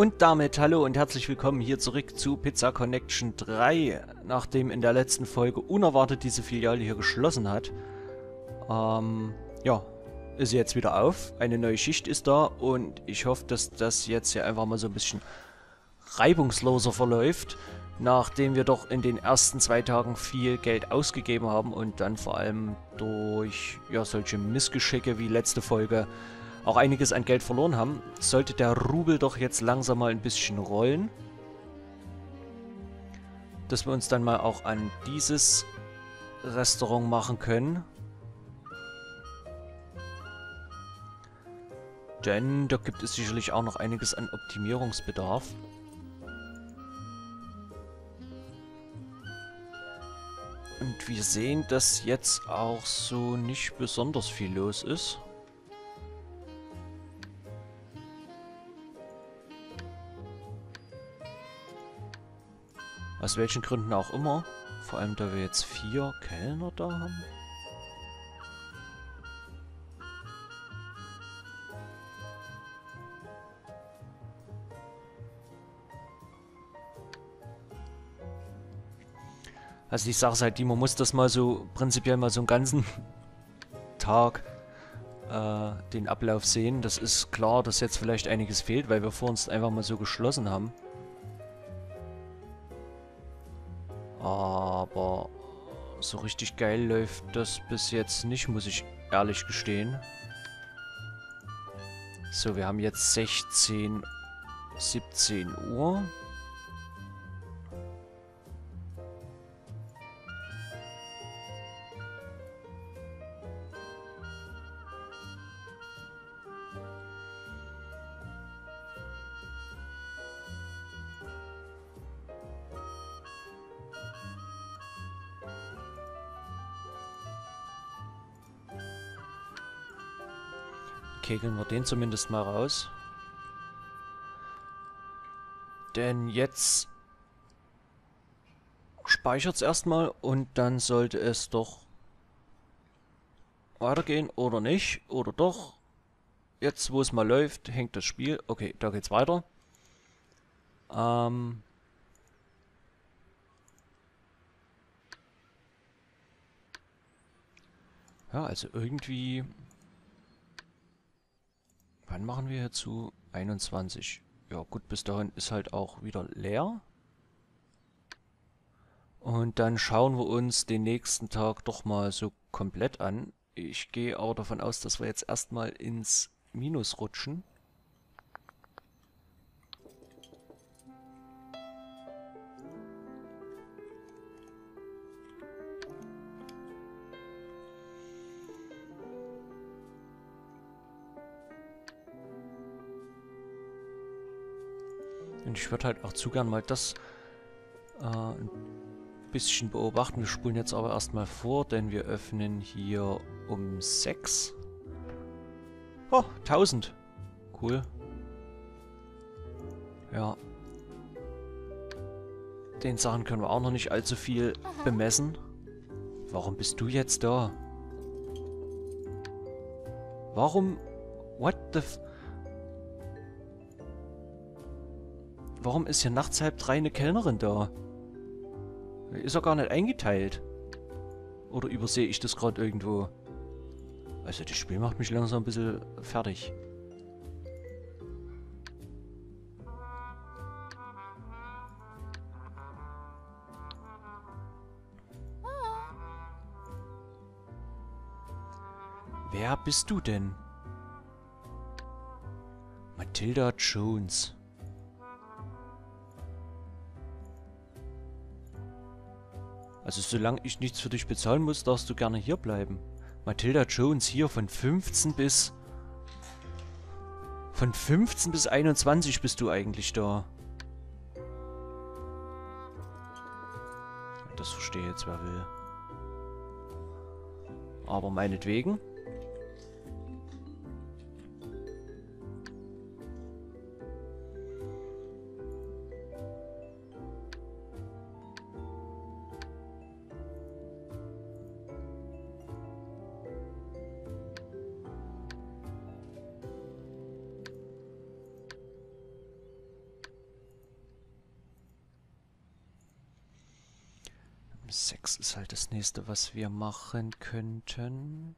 Und damit hallo und herzlich willkommen hier zurück zu Pizza Connection 3, nachdem in der letzten Folge unerwartet diese Filiale hier geschlossen hat. Ähm, ja, ist jetzt wieder auf, eine neue Schicht ist da und ich hoffe, dass das jetzt hier einfach mal so ein bisschen reibungsloser verläuft, nachdem wir doch in den ersten zwei Tagen viel Geld ausgegeben haben und dann vor allem durch ja, solche Missgeschicke wie letzte Folge auch einiges an Geld verloren haben, sollte der Rubel doch jetzt langsam mal ein bisschen rollen. Dass wir uns dann mal auch an dieses Restaurant machen können. Denn da gibt es sicherlich auch noch einiges an Optimierungsbedarf. Und wir sehen, dass jetzt auch so nicht besonders viel los ist. Aus welchen Gründen auch immer. Vor allem, da wir jetzt vier Kellner da haben. Also ich sage halt, die, man muss das mal so prinzipiell mal so einen ganzen Tag äh, den Ablauf sehen. Das ist klar, dass jetzt vielleicht einiges fehlt, weil wir vor uns einfach mal so geschlossen haben. Aber so richtig geil läuft das bis jetzt nicht, muss ich ehrlich gestehen. So, wir haben jetzt 16, 17 Uhr. Kegeln wir den zumindest mal raus. Denn jetzt speichert es erstmal und dann sollte es doch weitergehen oder nicht oder doch. Jetzt, wo es mal läuft, hängt das Spiel. Okay, da geht's weiter. Ähm ja, also irgendwie Wann machen wir hier zu? 21. Ja gut, bis dahin ist halt auch wieder leer. Und dann schauen wir uns den nächsten Tag doch mal so komplett an. Ich gehe aber davon aus, dass wir jetzt erstmal ins Minus rutschen. Ich würde halt auch zu gern mal das äh, ein bisschen beobachten. Wir spulen jetzt aber erstmal vor, denn wir öffnen hier um 6. Oh, 1000. Cool. Ja. Den Sachen können wir auch noch nicht allzu viel bemessen. Warum bist du jetzt da? Warum? What the... F Warum ist hier nachts halb drei eine Kellnerin da? Ist er gar nicht eingeteilt. Oder übersehe ich das gerade irgendwo? Also das Spiel macht mich langsam ein bisschen fertig. Wer bist du denn? Matilda Jones. Also solange ich nichts für dich bezahlen muss, darfst du gerne hier bleiben. Matilda Jones hier von 15 bis... Von 15 bis 21 bist du eigentlich da. Das verstehe jetzt wer will. Aber meinetwegen. 6 ist halt das nächste, was wir machen könnten.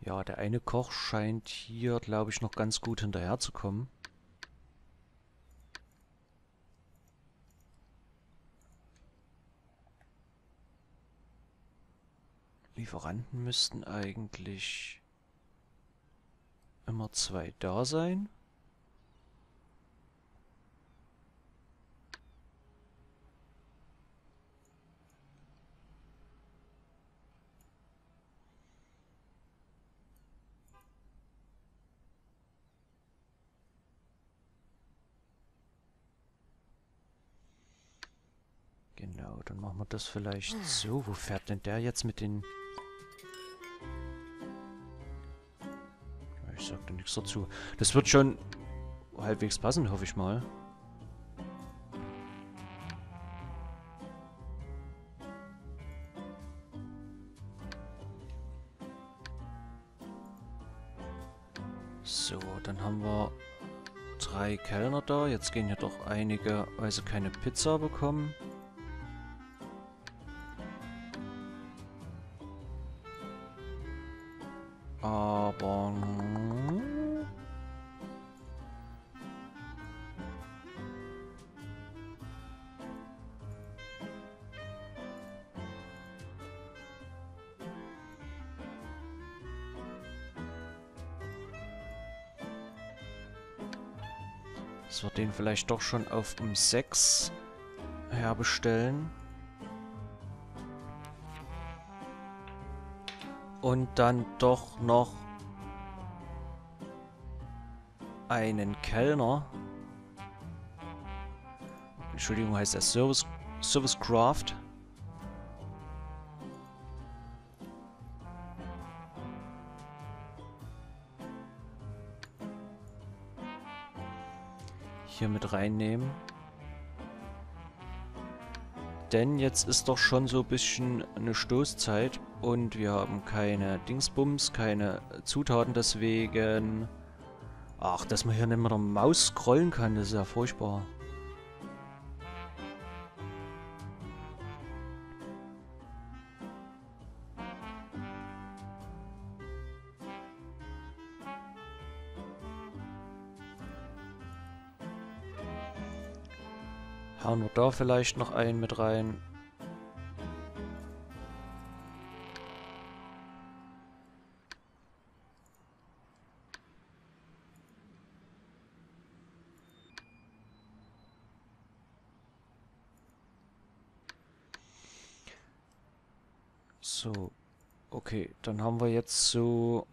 Ja, der eine Koch scheint hier, glaube ich, noch ganz gut hinterherzukommen. Lieferanten müssten eigentlich immer zwei da sein. Genau, dann machen wir das vielleicht so. Wo fährt denn der jetzt mit den... Ich sag da nichts dazu. Das wird schon halbwegs passen, hoffe ich mal. So, dann haben wir drei Kellner da. Jetzt gehen hier doch einige, weil sie keine Pizza bekommen. Dass wir den vielleicht doch schon auf um 6 herbestellen. Und dann doch noch einen Kellner. Entschuldigung, heißt er Service, Service Craft. Reinnehmen. Denn jetzt ist doch schon so ein bisschen eine Stoßzeit und wir haben keine Dingsbums, keine Zutaten deswegen. Ach, dass man hier nicht mit der Maus scrollen kann, das ist ja furchtbar. Da vielleicht noch einen mit rein. So, okay, dann haben wir jetzt so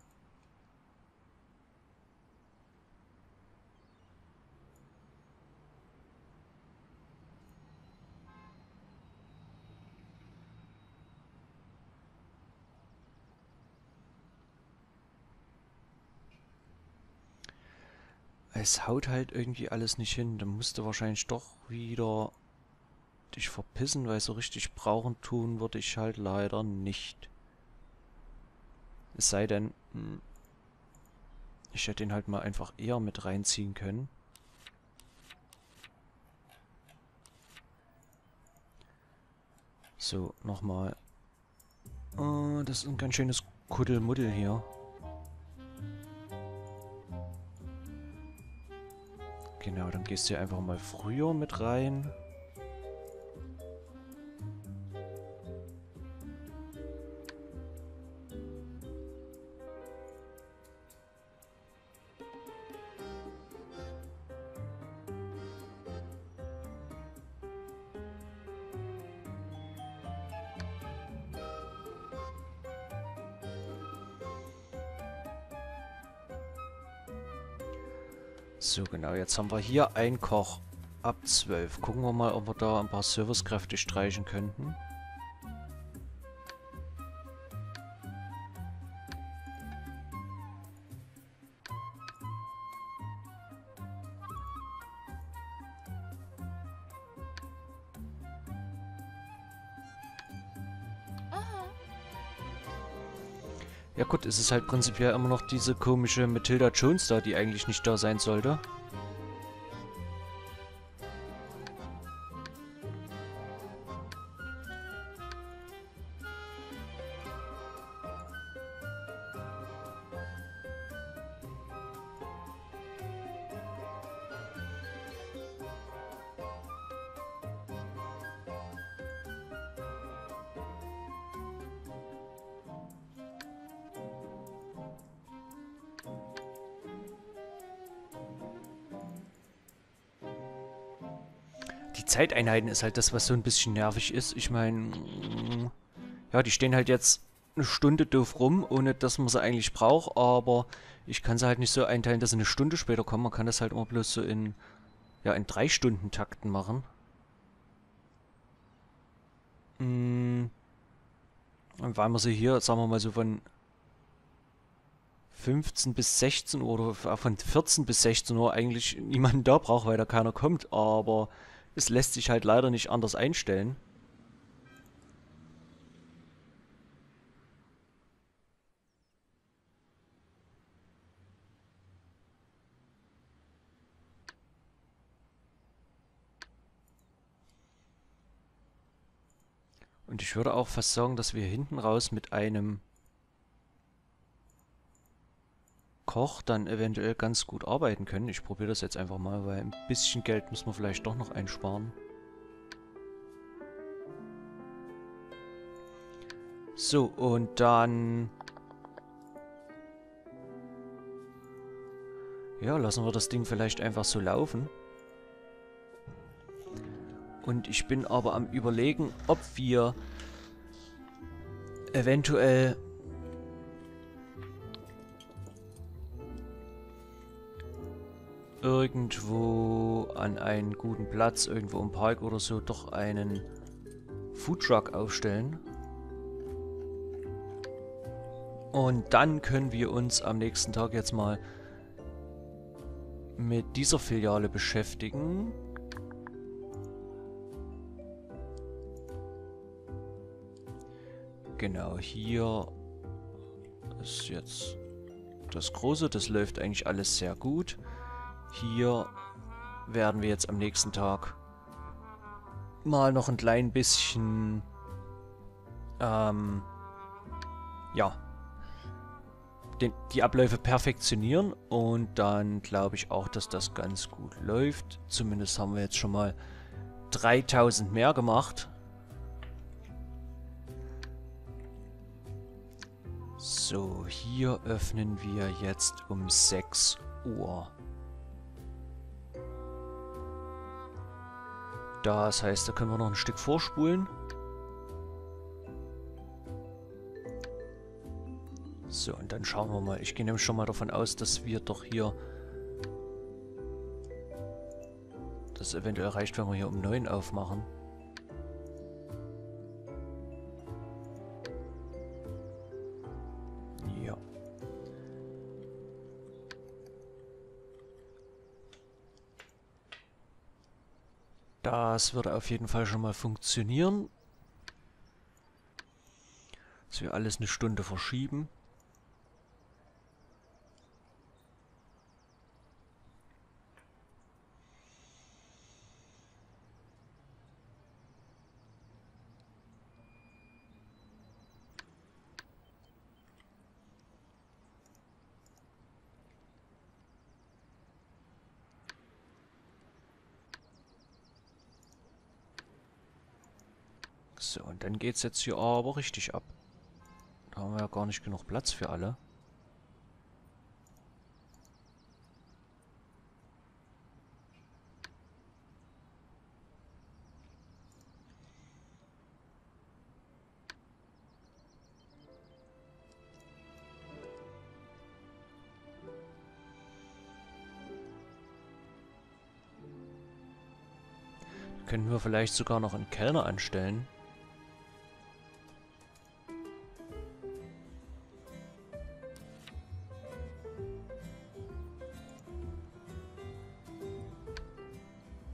Es haut halt irgendwie alles nicht hin. Dann musst du wahrscheinlich doch wieder dich verpissen, weil so richtig brauchen tun würde ich halt leider nicht. Es sei denn, hm, ich hätte ihn halt mal einfach eher mit reinziehen können. So, nochmal. Oh, das ist ein ganz schönes Kuddelmuddel hier. Genau, dann gehst du einfach mal früher mit rein. So, genau. Jetzt haben wir hier einen Koch ab 12. Gucken wir mal, ob wir da ein paar Servicekräfte streichen könnten. Gut, es ist halt prinzipiell immer noch diese komische Matilda Jones da, die eigentlich nicht da sein sollte. Zeiteinheiten ist halt das, was so ein bisschen nervig ist. Ich meine, ja, die stehen halt jetzt eine Stunde doof rum, ohne dass man sie eigentlich braucht, aber ich kann sie halt nicht so einteilen, dass sie eine Stunde später kommen. Man kann das halt immer bloß so in, ja, in drei Stunden Takten machen. Mm. Und weil man sie hier, sagen wir mal so von 15 bis 16 Uhr oder von 14 bis 16 Uhr eigentlich niemanden da braucht, weil da keiner kommt, aber es lässt sich halt leider nicht anders einstellen. Und ich würde auch fast sagen, dass wir hinten raus mit einem Koch dann eventuell ganz gut arbeiten können. Ich probiere das jetzt einfach mal, weil ein bisschen Geld muss man vielleicht doch noch einsparen. So, und dann... Ja, lassen wir das Ding vielleicht einfach so laufen. Und ich bin aber am überlegen, ob wir eventuell irgendwo an einen guten Platz, irgendwo im Park oder so, doch einen Foodtruck aufstellen. Und dann können wir uns am nächsten Tag jetzt mal mit dieser Filiale beschäftigen. Genau, hier ist jetzt das Große. Das läuft eigentlich alles sehr gut. Hier werden wir jetzt am nächsten Tag mal noch ein klein bisschen ähm, ja den, die Abläufe perfektionieren und dann glaube ich auch, dass das ganz gut läuft. Zumindest haben wir jetzt schon mal 3000 mehr gemacht. So, hier öffnen wir jetzt um 6 Uhr. Das heißt, da können wir noch ein Stück vorspulen. So, und dann schauen wir mal. Ich gehe nämlich schon mal davon aus, dass wir doch hier... Das eventuell reicht, wenn wir hier um 9 aufmachen. Das würde auf jeden Fall schon mal funktionieren. Dass wir alles eine Stunde verschieben. So, und dann geht es jetzt hier aber richtig ab. Da haben wir ja gar nicht genug Platz für alle. Können wir vielleicht sogar noch einen Kellner anstellen.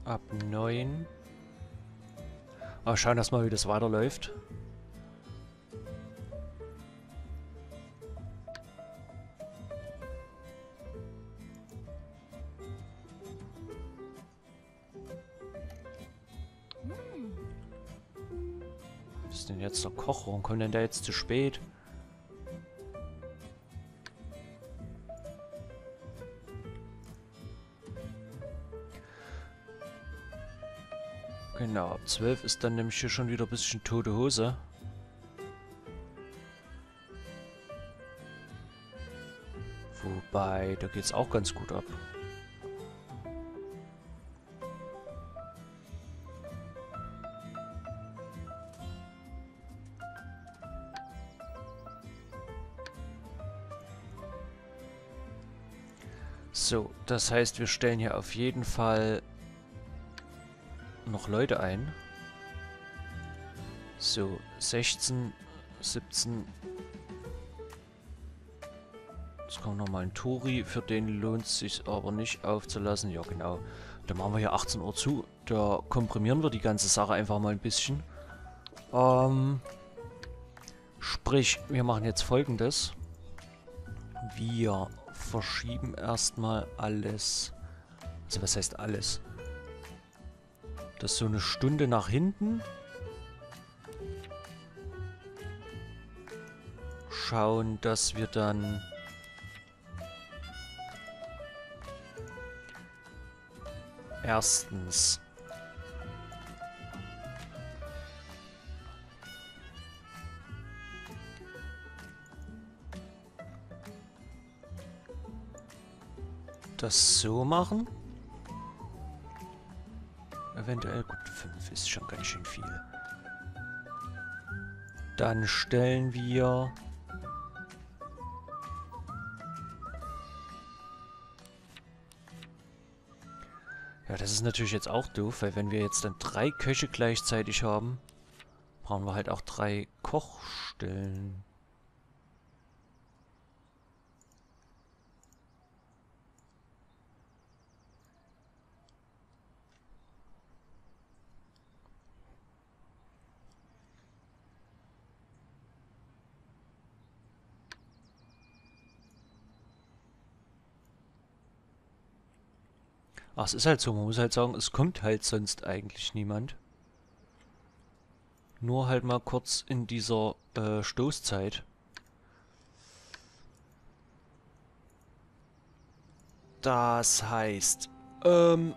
Ab 9. Aber schauen erstmal, wie das weiterläuft. Was ist denn jetzt der Koch? Warum kommt denn der jetzt zu spät? 12 ist dann nämlich hier schon wieder ein bisschen tote Hose. Wobei, da geht es auch ganz gut ab. So, das heißt, wir stellen hier auf jeden Fall noch Leute ein. So, 16, 17. Jetzt kommt nochmal ein Tori, für den lohnt es sich aber nicht aufzulassen. Ja, genau. Dann machen wir hier 18 Uhr zu. Da komprimieren wir die ganze Sache einfach mal ein bisschen. Ähm, sprich, wir machen jetzt folgendes. Wir verschieben erstmal alles. Also was heißt alles? Das ist so eine Stunde nach hinten. Schauen, dass wir dann... Erstens das so machen. Eventuell, gut, 5 ist schon ganz schön viel. Dann stellen wir... Ja, das ist natürlich jetzt auch doof, weil wenn wir jetzt dann drei Köche gleichzeitig haben, brauchen wir halt auch drei Kochstellen. Ach, es ist halt so, man muss halt sagen, es kommt halt sonst eigentlich niemand. Nur halt mal kurz in dieser äh, Stoßzeit. Das heißt, ähm,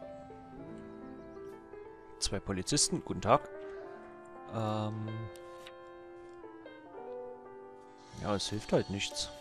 zwei Polizisten, guten Tag. Ähm, ja, es hilft halt nichts.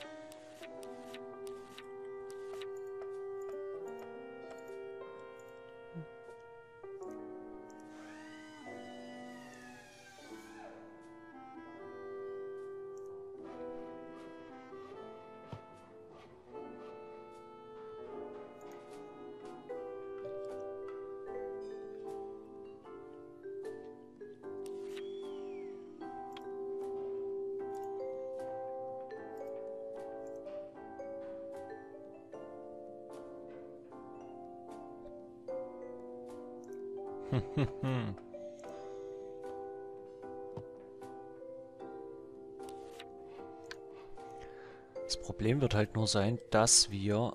Das Problem wird halt nur sein, dass wir...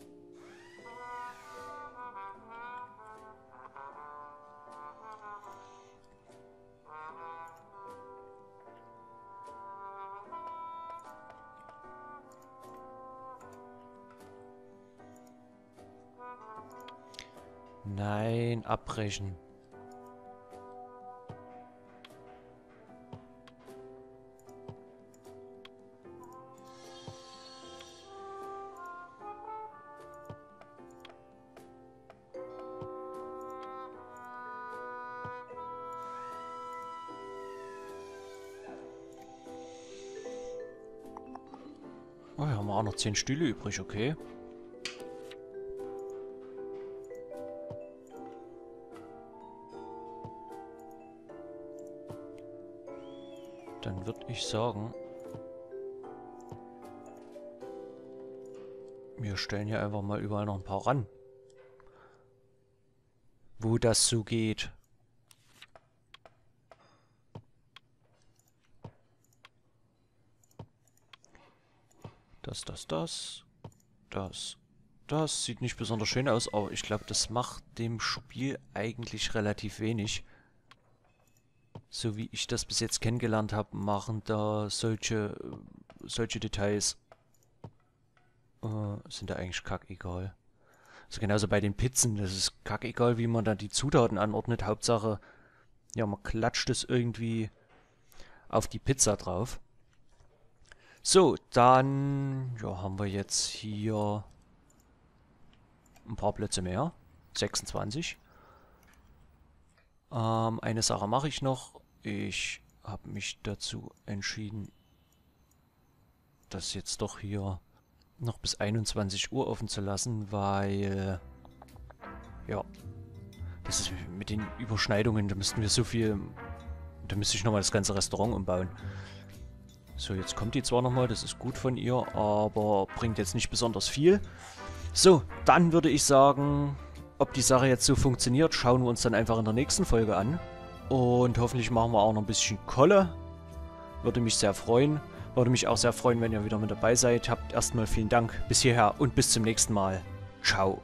Nein, abbrechen. Oh, hier haben wir auch noch 10 Stühle übrig, okay. Dann würde ich sagen, wir stellen hier einfach mal überall noch ein paar ran. Wo das so geht. Das, das, das. Das. Das sieht nicht besonders schön aus, aber ich glaube, das macht dem Spiel eigentlich relativ wenig. So wie ich das bis jetzt kennengelernt habe, machen da solche, solche Details äh, sind da eigentlich kackegal. Also genauso bei den Pizzen, das ist kackegal, wie man da die Zutaten anordnet. Hauptsache, ja, man klatscht es irgendwie auf die Pizza drauf. So, dann ja, haben wir jetzt hier ein paar Plätze mehr. 26. Ähm, eine Sache mache ich noch. Ich habe mich dazu entschieden, das jetzt doch hier noch bis 21 Uhr offen zu lassen, weil... Ja. Das ist mit den Überschneidungen, da müssten wir so viel... Da müsste ich nochmal das ganze Restaurant umbauen. So, jetzt kommt die zwar nochmal, das ist gut von ihr, aber bringt jetzt nicht besonders viel. So, dann würde ich sagen, ob die Sache jetzt so funktioniert, schauen wir uns dann einfach in der nächsten Folge an. Und hoffentlich machen wir auch noch ein bisschen Kolle. Würde mich sehr freuen. Würde mich auch sehr freuen, wenn ihr wieder mit dabei seid. Habt erstmal vielen Dank bis hierher und bis zum nächsten Mal. Ciao.